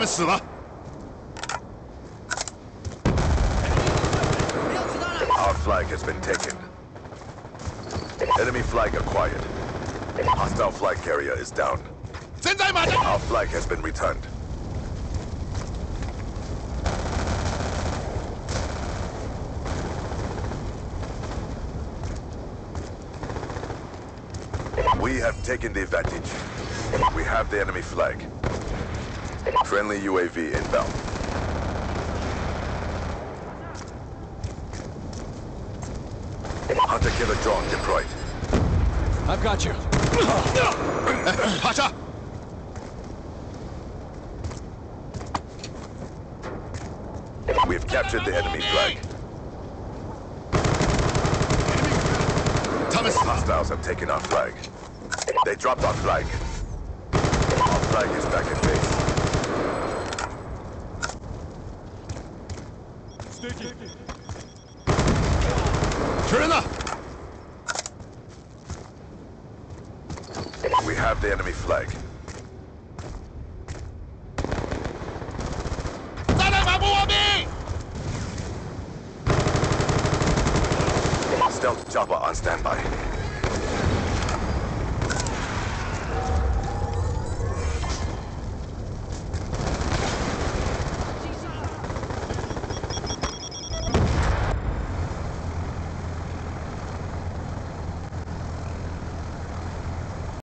们死了。 Our flag has been taken. Enemy flag acquired. Hostile flag carrier is down. 现在马上 Our flag has been returned. We have taken the advantage. We have the enemy flag. Friendly UAV inbound. Hunter killer drone deployed. I've got you. Hunter! We have captured the enemy flag. Thomas! Hostiles have taken our flag. They dropped our flag. Our flag is back in Turn up! We have the enemy flag. Stealth chopper on standby.